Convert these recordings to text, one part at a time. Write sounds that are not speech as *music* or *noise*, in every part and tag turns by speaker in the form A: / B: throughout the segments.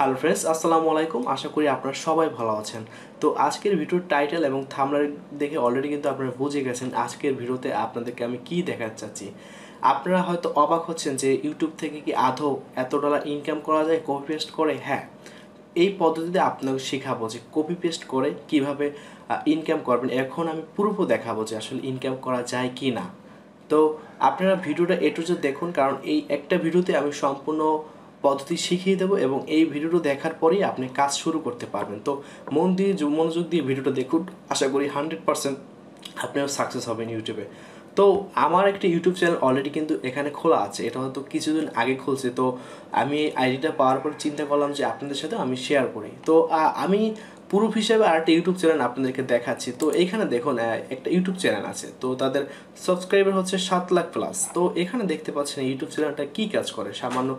A: Hello friends, আসসালামু আলাইকুম। আশা করি আপনারা সবাই ভালো আছেন। তো আজকের ভিডিওর টাইটেল এবং থামলার দেখে অলরেডি কিন্তু আপনারা বুঝে গেছেন আজকের ভিডিওতে আপনাদেরকে আমি কি দেখাতে চাচ্ছি। আপনারা হয়তো অবাক হচ্ছেন যে ইউটিউব থেকে কি আদৌ এত ডলার ইনকাম করা যায় কপি পেস্ট করে? হ্যাঁ এই পদ্ধতিতে আপনাকে শেখাবো যে কপি পেস্ট করে কীভাবে ইনকাম করবেন। এখন আমি পুরোপুরি দেখাবো যে আসলে ইনকাম করা যায় কি না তো আপনারা ভিডিওটা এটু যে দেখুন, কারণ এই একটা ভিডিওতে আমি সম্পূর্ণ পদ্ধতি শিখিয়ে দেবো এবং এই ভিডিওটা দেখার পরেই আপনি কাজ শুরু করতে পারবেন। তো মন দিয়ে মনোযোগ দিয়ে ভিডিওটা দেখুন। আশা করি হান্ড্রেড পারসেন্ট আপনিও সাকসেস হবেন ইউটিউবে তো আমার একটা ইউটিউব চ্যানেল অলরেডি কিন্তু এখানে খোলা আছে। এটা হয়তো কিছুদিন আগে খুলছে। তো আমি আইডিটা পাওয়ার পর চিন্তা করলাম যে আপনাদের সাথে আমি শেয়ার করি। তো আমি প্রুফ হিসেবে আরেকটা ইউটিউব চ্যানেল আপনাদেরকে দেখাচ্ছি। তো এখানে দেখুন একটা ইউটিউব চ্যানেল আছে। তো তাদের সাবস্ক্রাইবার হচ্ছে সাত লাখ প্লাস তো এখানে দেখতে পাচ্ছেন ইউটিউব চ্যানেলটা কী কাজ করে? সামান্য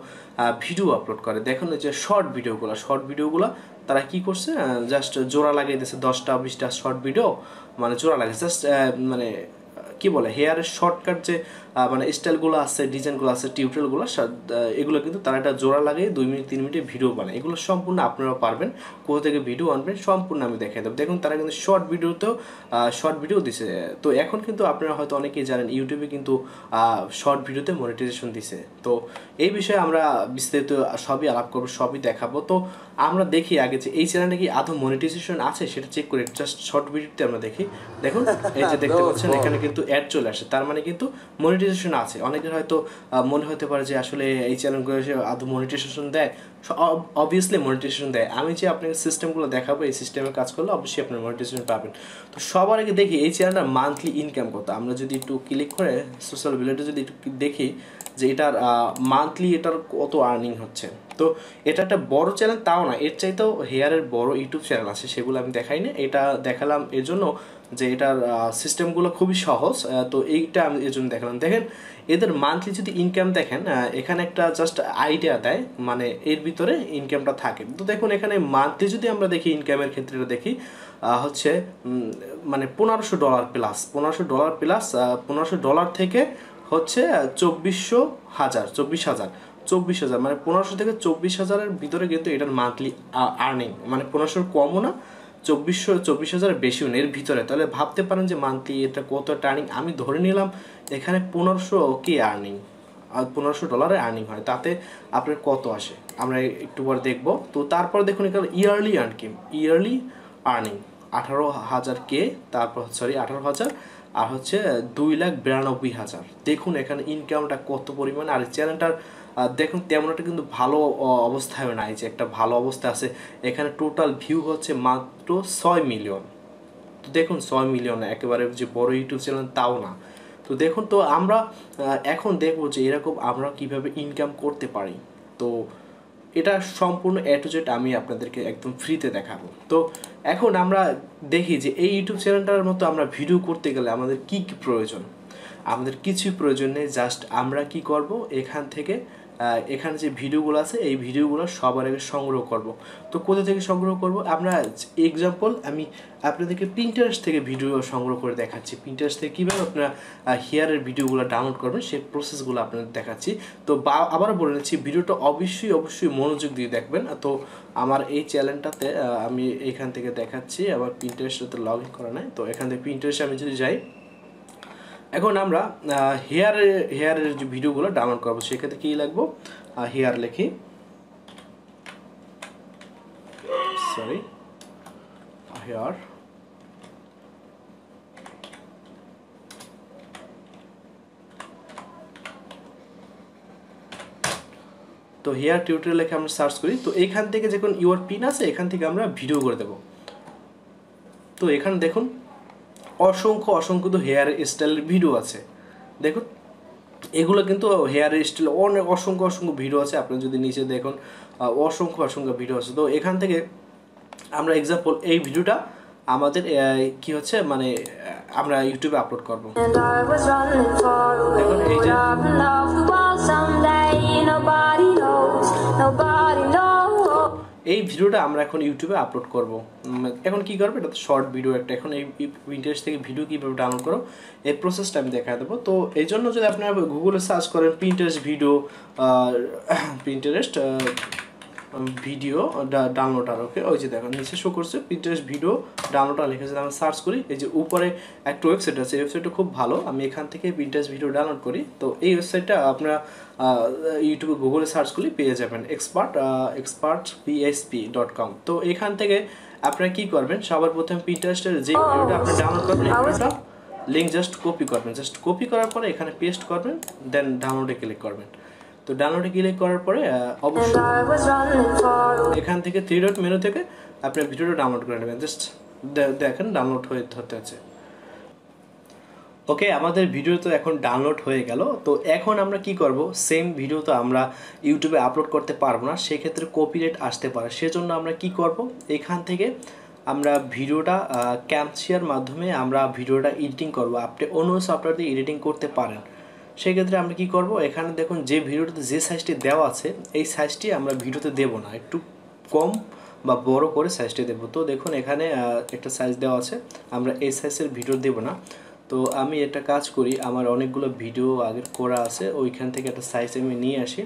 A: ভিডিও আপলোড করে। দেখুন যে শর্ট ভিডিওগুলো শর্ট ভিডিওগুলো তারা কি করছে? জাস্ট জোড়া লাগিয়ে দিয়েছে দশটা, বিশটা শর্ট ভিডিও মানে জোড়া লাগে জাস্ট মানে কি বলে হেয়ারের শর্টকাট যে মানে স্টাইলগুলো আছে ডিজাইনগুলো আছে টিউটোরিয়ালগুলো এগুলো কিন্তু তারা একটা জোড়া লাগিয়ে দুই মিনিট, তিন মিনিটে ভিডিও বানায়। এগুলো সম্পূর্ণ আপনারা পারবেন, কোথা থেকে ভিডিও আনবেন সম্পূর্ণ আমি দেখাই দেবো। দেখুন, তারা কিন্তু শর্ট ভিডিওতেও শর্ট ভিডিও দিছে। তো এখন কিন্তু আপনারা হয়তো অনেকেই জানেন ইউটিউবে কিন্তু শর্ট ভিডিওতে মনিটাইজেশন দিছে। তো এই বিষয়ে আমরা বিস্তারিত সবই আলাপ করব, সবই দেখাবো। তো আমরা দেখি আগে যে এই চ্যানেলে কি আদৌ মনিটাইজেশন আছে? সেটা চেক করে জাস্ট শর্ট ভিডিওতে আমরা দেখি। দেখুন এই যে দেখতে *laughs* পাচ্ছেন এখানে কিন্তু অ্যাড চলে আসে। তার মানে কিন্তু মনিটাইজেশন আছে। অনেকের হয়তো মনে হতে পারে যে আসলে এই চ্যানেলগুলো আদৌ মনিটাইজেশন দেয় অবভিয়াসলি মনিটাইজেশন দেয়। আমি যে আপনাকে সিস্টেমগুলো দেখাবো এই সিস্টেমে কাজ করলে অবশ্যই আপনি মনিটাইজেশন পাবেন। তো সবার আগে দেখি এই চ্যানেলটার মান্থলি ইনকাম কত? আমরা যদি একটু ক্লিক করে সোশ্যাল মিডিয়াতে যদি একটু দেখি যে এটার মান্থলি এটার কত আর্নিং হচ্ছে? তো এটা একটা বড় চ্যানেল তাও না। এর চাইতেও হেয়ারের বড় ইউটিউব চ্যানেল আছে, সেগুলো আমি দেখাই না এটা দেখালাম এর জন্য যে এটার সিস্টেমগুলো খুবই সহজ তো এইটা আমি এর জন্য দেখালাম। দেখেন, এদের মান্থলি যদি ইনকাম দেখেন এখানে একটা জাস্ট আইডিয়া দেয় মানে এর ভিতরে ইনকামটা থাকে। তো দেখুন, এখানে মান্থলি যদি আমরা দেখি ইনকামের ক্ষেত্রে দেখি হচ্ছে মানে পনেরোশো ডলার প্লাস পনেরোশো ডলার প্লাস পনেরোশো ডলার থেকে হচ্ছে চব্বিশশো হাজার, চব্বিশ হাজার। চব্বিশ হাজার মানে পনেরোশো থেকে চব্বিশ হাজারের ভিতরে কিন্তু এটার মান্থলি আর্নিং মানে পনেরোশোর কমও না, চব্বিশশো, চব্বিশ হাজার বেশিও নেই এর ভিতরে। তাহলে ভাবতে পারেন যে মান্থলি এটা কত আর্নিং আমি ধরে নিলাম এখানে পনেরোশো কি আর্নিং আর পনেরোশো ডলারে আর্নিং হয়, তাতে আপনার কত আসে? আমরা একটু পর দেখব। তো তারপর দেখুন এখানে ইয়ারলি আর্ন কি ইয়ারলি আর্নিং আঠারো হাজার কে তারপর সরি আঠারো হাজার, আর হচ্ছে দুই লাখ বিরানব্বই হাজার। দেখুন এখানে ইনকামটা কত পরিমাণ, আর চ্যানেলটার দেখুন, তেমন একটা কিন্তু ভালো অবস্থায় নাই যে একটা ভালো অবস্থা আছে। এখানে টোটাল ভিউ হচ্ছে মাত্র ছয় মিলিয়ন তো দেখুন, ছয় মিলিয়ন একেবারে যে বড় ইউটিউব চ্যানেল তাও না। তো দেখুন, তো আমরা এখন দেখব যে এরকম আমরা কীভাবে ইনকাম করতে পারি। তো এটা সম্পূর্ণ এ টু জেড আমি আপনাদেরকে একদম ফ্রিতে দেখাবো। তো এখন আমরা দেখি যে এই ইউটিউব চ্যানেলটার মতো আমরা ভিডিও করতে গেলে আমাদের কি কি প্রয়োজন? আমাদের কিছুই প্রয়োজন নেই জাস্ট আমরা কি করব? এখান থেকে এখানে যে ভিডিওগুলো আছে, এই ভিডিওগুলো সবার আগে সংগ্রহ করব। তো কোথা থেকে সংগ্রহ করব? আমরা এক্সাম্পল আমি আপনাদেরকে প্রিন্টারেস্ট থেকে ভিডিও সংগ্রহ করে দেখাচ্ছি। প্রিন্টারেস্ট থেকে কীভাবে আপনারা হেয়ারের ভিডিওগুলো ডাউনলোড করবেন, সেই প্রসেসগুলো আপনাদের দেখাচ্ছি। তো বা আবার বলে নিচ্ছি, ভিডিওটা অবশ্যই অবশ্যই মনোযোগ দিয়ে দেখবেন। তো আমার এই চ্যানেলটাতে আমি এখান থেকে দেখাচ্ছি, আবার প্রিন্টারেস্টতে লগ ইন করা নাই। তো এখান থেকে প্রিন্টারেস্টে আমি যদি যাই এখন আমরা হেয়ারের হেয়ারের যে ভিডিওগুলো ডাউনলোড করব, সেক্ষেত্রে কী লাগবো হেয়ার লেখি। সরি হেয়ার তো হেয়ার টিউটোরিয়াল লেখে আমরা সার্চ করি। তো এখান থেকে যখন ইউর পিন আছে, এখান থেকে আমরা ভিডিও করে দেব। তো এখানে দেখুন অসংখ্য অসংখ্য তো হেয়ার স্টাইলের ভিডিও আছে। দেখুন এগুলো কিন্তু হেয়ার স্টাইল অনেক অসংখ্য অসংখ্য ভিডিও আছে। আপনি যদি নিচে দেখুন অসংখ্য অসংখ্য ভিডিও আছে। তো এখান থেকে আমরা এক্সাম্পল এই ভিডিওটা আমাদের কি হচ্ছে মানে আমরা ইউটিউবে আপলোড করব। দেখুন এই যে এই ভিডিওটা আমরা এখন ইউটিউবে আপলোড করব। এখন কি করবে? এটা তো শর্ট ভিডিও একটা। এখন এই ইন্টারেস্ট থেকে ভিডিও কীভাবে ডাউনলোড করো এই প্রসেসটা আমি দেখা দেবো। তো এই জন্য যদি আপনারা গুগলে সার্চ করেন Pinterest video Pinterest video download আর ওকে ওই যে দেখেন নিচে শো করছে পিন্টারেস্ট ভিডিও ডাউনলোড আর লিখেছে আমি সার্চ করি এই যে উপরে একটা ওয়েবসাইট আছে এই ওয়েবসাইটটা খুব ভালো। আমি এখান থেকে পিন্টারেস্ট ভিডিও ডাউনলোড করি। তো এই ওয়েবসাইটটা আপনারা ইউটিউবে গুগলে সার্চ করলে পেয়ে যাবেন। Expert expert PSP dot com তো এখান থেকে আপনারা কি করবেন? সবার প্রথমে পিন্টারেস্টের যে ভিডিওটা আপনি ডাউনলোড করবেন লিঙ্ক জাস্ট কপি করবেন। জাস্ট কপি করার পরে এখানে পেস্ট করবেন দেন ডাউনলোডে ক্লিক করবেন। তো ডাউনলোডে ক্লিক করার পরে অবশ্যই এখান থেকে থ্রি ডট মেনু থেকে আপনার ভিডিওটা ডাউনলোড করে নেবেন। জাস্ট দেখেন ডাউনলোড হয়ে হতে আছে। ওকে আমাদের ভিডিও তো এখন ডাউনলোড হয়ে গেল। তো এখন আমরা কি করব? সেম ভিডিও তো আমরা ইউটিউবে আপলোড করতে পারব না। সেক্ষেত্রে কপিরাইট আসতে পারে। সেজন্য আমরা কি করব? এখান থেকে আমরা ভিডিওটা ক্যাপশিয়ার মাধ্যমে আমরা ভিডিওটা এডিটিং করব। আপনি অন্য সফটওয়্যার দিয়ে এডিটিং করতে পারেন। সেক্ষেত্রে আমরা কি করব? এখানে দেখুন যে ভিডিওটাতে যে সাইজটি দেওয়া আছে, এই সাইজটি আমরা ভিডিওতে দেব না। একটু কম বা বড় করে সাইজটি দেবো। তো দেখুন এখানে একটা সাইজ দেওয়া আছে, আমরা এই সাইজের ভিডিও দেব না। তো আমি একটা কাজ করি, আমার অনেকগুলো ভিডিও আগের করা আছে, ওইখান থেকে একটা সাইজ আমি নিয়ে আসি।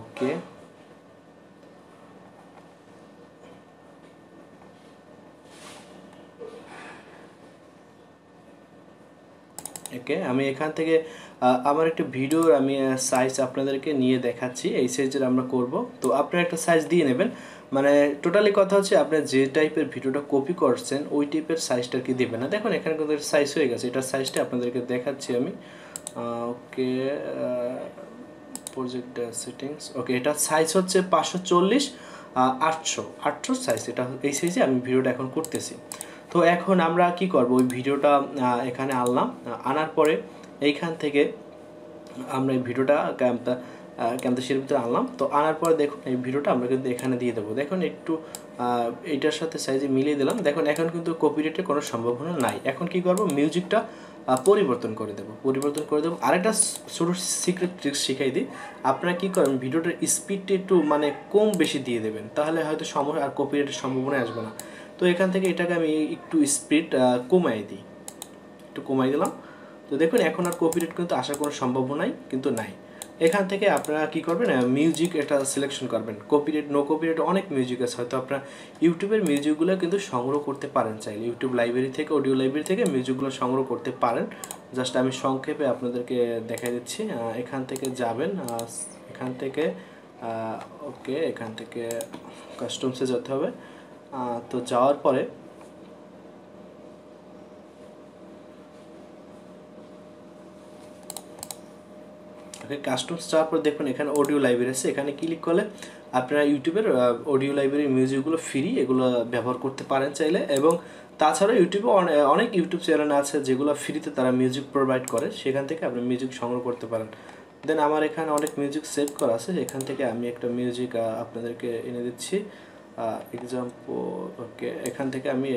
A: ওকে। ওকে আমি এখান থেকে আমার একটা ভিডিওর আমি সাইজ আপনাদেরকে নিয়ে দেখাচ্ছি। এই সাইজের আমরা করব। তো আপনারা একটা সাইজ দিয়ে নেবেন। মানে টোটালি কথা হচ্ছে, আপনি যে টাইপের ভিডিওটা কপি করছেন, ওই টাইপের সাইজটা কি দেবেন না। দেখুন, এখানে কিন্তু সাইজ হয়ে গেছে। এটার সাইজটা আপনাদেরকে দেখাচ্ছি আমি। ওকে প্রজেক্ট সেটিংস ওকে এটার সাইজ হচ্ছে পাঁচশো চল্লিশ আটশো। আটশো সাইজ এটা এই সাইজে আমি ভিডিওটা এখন করতেছি। তো এখন আমরা কি করব? ওই ভিডিওটা এখানে আনলাম। আনার পরে এইখান থেকে আমরা এই ভিডিওটা ক্যাম্পাসের ভিতরে আনলাম। তো আনার পরে দেখুন, এই ভিডিওটা আমরা কিন্তু এখানে দিয়ে দেবো। দেখুন, একটু এইটার সাথে সাইজে মিলিয়ে দিলাম। দেখুন, এখন কিন্তু কপিরাইটের কোনো সম্ভাবনা নাই। এখন কি করব? মিউজিকটা পরিবর্তন করে দেবো। পরিবর্তন করে দেবো। আরেকটা ছোটো সিক্রেট ট্রিক্স শিখাই দিই। আপনারা কী করেন ভিডিওটার স্পিডটা একটু মানে কম বেশি দিয়ে দেবেন। তাহলে হয়তো সময় আর কপিরাইটের সম্ভাবনা আসবে না। তো এখান থেকে এটাকে আমি একটু স্পিড কমাই দিই। একটু কমাই দিলাম। তো দেখুন, এখন আর কপিরাইট কিন্তু আসার কোনো সম্ভাবনাই কিন্তু নাই। এখান থেকে আপনারা কি করবেন মিউজিক এটা সিলেকশন করবেন। কপিরাইট নো কপিরাইট অনেক মিউজিক আছে, হয়তো আপনারা ইউটিউবের মিউজিকগুলো কিন্তু সংগ্রহ করতে পারেন চাইলে। ইউটিউব লাইব্রেরি থেকে অডিও লাইব্রেরি থেকে মিউজিকগুলো সংগ্রহ করতে পারেন। জাস্ট আমি সংক্ষেপে আপনাদেরকে দেখাই দিচ্ছি এখান থেকে যাবেন এখান থেকে ওকে এখান থেকে কাস্টমসে যেতে হবে। তো যাওয়ার পরে ওকে কাস্টমস যাওয়ার পর দেখুন, এখানে অডিও লাইব্রেরি আছে। এখানে ক্লিক করলে আপনারা ইউটিউবের অডিও লাইব্রেরির মিউজিকগুলো ফ্রি এগুলো ব্যবহার করতে পারেন চাইলে। এবং তাছাড়া ইউটিউবে অনেক ইউটিউব চ্যানেল আছে যেগুলো ফ্রিতে তারা মিউজিক প্রোভাইড করে। সেখান থেকে আপনি মিউজিক সংগ্রহ করতে পারেন। দেন আমার এখানে অনেক মিউজিক সেভ করা আছে। এখান থেকে আমি একটা মিউজিক আপনাদেরকে এনে দিচ্ছি। এক্সাম্পল ওকে এখান থেকে আমি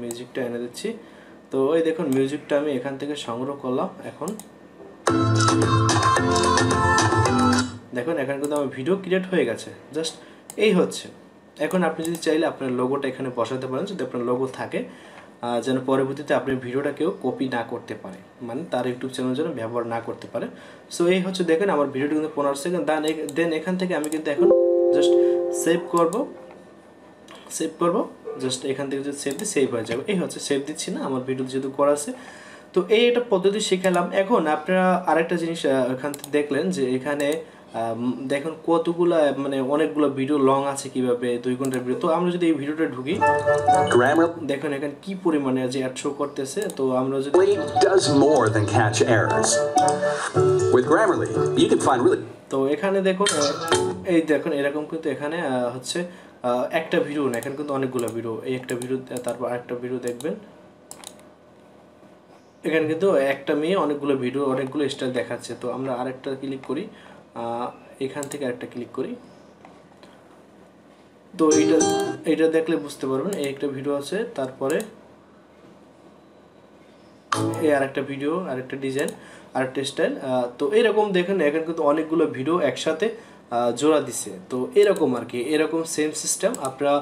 A: মিউজিকটা এনে দিচ্ছি। তো ওই দেখুন মিউজিকটা আমি এখান থেকে সংগ্রহ করলাম। এখন দেখুন, এখানে কিন্তু আমার ভিডিও ক্রিয়েট হয়ে গেছে। জাস্ট এই হচ্ছে। এখন আপনি যদি চাইলে আপনার লোগোটা এখানে বসাতে পারেন, যদি আপনার লোগো থাকে যেন পরবর্তীতে আপনি ভিডিওটা কেউ কপি না করতে পারে। মানে তার ইউটিউব চ্যানেল যেন ব্যবহার না করতে পারে। সো এই হচ্ছে দেখেন, আমার ভিডিওটা কিন্তু পনেরো সেকেন্ড দেন এখান থেকে আমি কিন্তু এখন জাস্ট সেভ করব। সেভ করব। জাস্ট এখান থেকে যদি সেভ দিই সেভ হয়ে যাবে। এই হচ্ছে সেভ দিচ্ছি না। আমার ভিডিও যেহেতু করা আছে। তো এই একটা পদ্ধতি শিখালাম। এখন আপনারা আরেকটা জিনিস এখান থেকে দেখলেন যে এখানে দেখুন কতগুলো মানে অনেকগুলো ভিডিও লং আছে কীভাবে দুই ঘণ্টার ভিডিও তো আমরা যদি এই ভিডিওটা ঢুকি দেখুন এখানে কি পরিমাণে যে অ্যাড শো করতেছে। তো আমরা যদি
B: does more than catch errors. With Grammarly, you can find really
A: তো এখানে দেখুন এই দেখুন এরকম কিন্তু এখানে হচ্ছে একটা ভিডিও না এখানে কিন্তু অনেকগুলো ভিডিও এই একটা ভিডিও তারপর আরেকটা ভিডিও দেখবেন। এখানে কিন্তু একটা মেয়ে অনেকগুলো ভিডিও অনেকগুলো স্টাইল দেখাচ্ছে। তো আমরা আরেকটা ক্লিক করি। এখান থেকে আরেকটা ক্লিক করি। তো এইটা এইটা দেখলে বুঝতে পারবেন এই একটা ভিডিও আছে তারপরে এই আরেকটা ভিডিও আরেকটা ডিজাইন আরেকটা স্টাইল তো এরকম দেখেন এখানে কিন্তু অনেকগুলো ভিডিও একসাথে জোড়া দিছে। তো এরকম আর কি এরকম সেম সিস্টেম আপনারা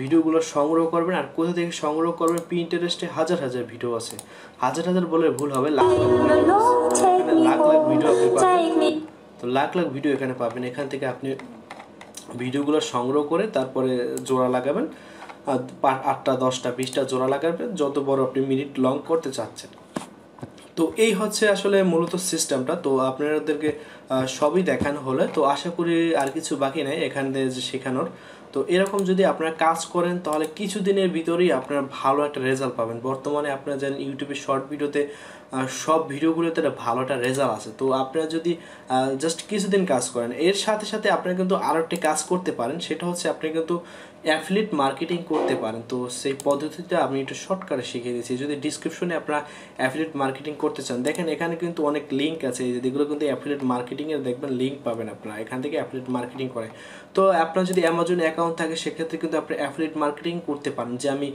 A: ভিডিওগুলো সংগ্রহ করবেন আর কোথা থেকে সংগ্রহ করবেন পিন্টারেস্টে হাজার হাজার ভিডিও আছে। হাজার হাজার বলে ভুল হবে লাখ লাখ লাখ ভিডিও আপনি পাবেন। তো লাখ লাখ ভিডিও এখানে পাবেন। এখান থেকে আপনি ভিডিওগুলো সংগ্রহ করে তারপরে জোড়া লাগাবেন। আটটা, দশটা, বিশটা জোড়া লাগাবেন। যত বড় আপনি মিনিট লং করতে চাচ্ছেন। তো এই হচ্ছে আসলে মূলত সিস্টেমটা তো আপনাদেরকে সবই দেখানো হলে। তো আশা করি আর কিছু বাকি নেই এখান থেকে যে শেখানোর। তো এরকম যদি আপনারা কাজ করেন, তাহলে কিছুদিনের ভিতরেই আপনারা ভালো একটা রেজাল্ট পাবেন। বর্তমানে আপনারা জানেন ইউটিউবে শর্ট ভিডিওতে সব ভিডিওগুলোতে একটা ভালো একটা রেজাল্ট আছে। তো আপনারা যদি জাস্ট কিছুদিন কাজ করেন, এর সাথে সাথে আপনারা কিন্তু আরও একটি কাজ করতে পারেন, সেটা হচ্ছে আপনি কিন্তু অ্যাফিলিয়েট মার্কেটিং করতে পারেন, তো সেই পদ্ধতিটা আমি একটু শর্টকাটে শিখিয়ে দিচ্ছি যদি ডিসক্রিপশনে আপনারা অ্যাফিলিয়েট মার্কেটিং করতে চান, দেখেন এখানে কিন্তু অনেক লিঙ্ক আছে যেগুলো কিন্তু অ্যাফিলিয়েট মার্কেটিংয়ের দেখবেন লিঙ্ক পাবেন আপনারা, এখান থেকে অ্যাফিলিয়েট মার্কেটিং করে। তো আপনার যদি অ্যামাজন অ্যাকাউন্ট থাকে, সেক্ষেত্রে কিন্তু আপনি অ্যাফিলিয়েট মার্কেটিং করতে পারেন, যে আমি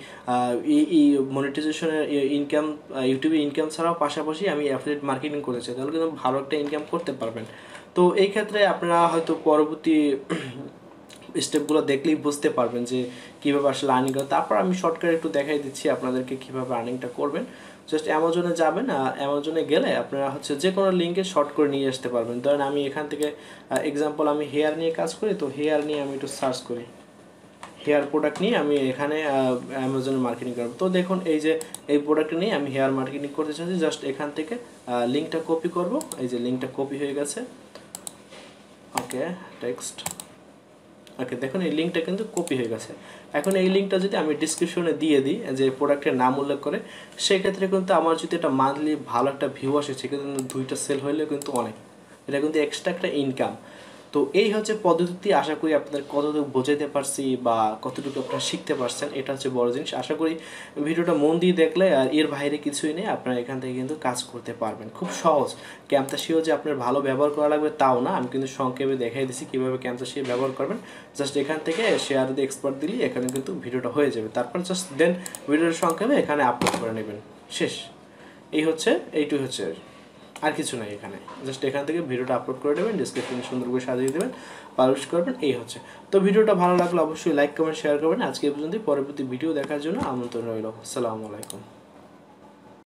A: এই মনিটাইজেশনের ইনকাম ইউটিউবে ইনকাম ছাড়াও পাশাপাশি আমি অ্যাফিলিয়েট মার্কেটিং করেছি, তাহলে কিন্তু ভালো একটা ইনকাম করতে পারবেন। তো এই ক্ষেত্রে আপনারা হয়তো পরবর্তী স্টেপগুলো দেখলেই বুঝতে পারবেন যে কীভাবে আসলে আর্নিং করে তারপর আমি শর্টকাট একটু দেখাই দিচ্ছি আপনাদেরকে কীভাবে আর্নিংটা করবেন। জাস্ট অ্যামাজনে যাবেন আর অ্যামাজনে গেলে আপনারা হচ্ছে যে কোনো লিঙ্কে শর্ট করে নিয়ে আসতে পারবেন। ধরেন আমি এখান থেকে এক্সাম্পল আমি হেয়ার নিয়ে কাজ করি, তো হেয়ার নিয়ে আমি একটু সার্চ করি। হেয়ার প্রোডাক্ট নিয়ে আমি এখানে অ্যামাজনে মার্কেটিং করব। তো দেখুন, এই যে এই প্রোডাক্ট নিয়ে আমি হেয়ার মার্কেটিং করতে চাচ্ছি জাস্ট এখান থেকে লিঙ্কটা কপি করব। এই যে লিঙ্কটা কপি হয়ে গেছে। ওকে টেক্সট ওকে দেখুন, এই লিঙ্কটা কিন্তু কপি হয়ে গেছে। এখন এই লিঙ্কটা যদি আমি ডিসক্রিপশনে দিয়ে দিই, যে প্রোডাক্টের নাম উল্লেখ করে, সেক্ষেত্রে কিন্তু আমার যদি একটা মান্থলি ভালো একটা ভিউ আসে, সেক্ষেত্রে দুইটা সেল হইলে কিন্তু অনেক। এটা কিন্তু এক্সট্রা একটা ইনকাম তো এই হচ্ছে পদ্ধতি, আশা করি আপনাদের কতটুকু বোঝাইতে পারছি বা কতটুকু আপনারা শিখতে পারছেন, এটা হচ্ছে বড় জিনিস। আশা করি ভিডিওটা মন দিয়ে দেখলে আর এর বাইরে কিছুই নেই, আপনারা এখান থেকে কিন্তু কাজ করতে পারবেন। খুব সহজ। ক্যাম্পটাসিও যে আপনার ভালো ব্যবহার করা লাগবে তাও না, আমি কিন্তু সংক্ষেপে দেখাই দিচ্ছি কীভাবে ক্যাম্পটাসিও ব্যবহার করবেন। জাস্ট এখান থেকে শেয়ার দিয়ে এক্সপার্ট দিলে এখানে কিন্তু ভিডিওটা হয়ে যাবে। তারপর জাস্ট দেন ভিডিওর সংক্ষেপে এখানে আপলোড করে নেবেন। শেষ। এই হচ্ছে, এইটুই হচ্ছে আর কিছু নাই এখানে। জাস্ট এখান থেকে ভিডিওটা আপলোড করে দেবেন ডিসক্রিপশনে সুন্দর করে সাজিয়ে দেবেন পাবলিশ করবেন, এই হচ্ছে। তো ভিডিওটা ভালো লাগলে অবশ্যই লাইক কমেন্ট শেয়ার করবেন। আজকে পর্যন্ত পরবর্তী ভিডিও দেখার জন্য আমন্ত্রণ রইল। আসসালামু আলাইকুম।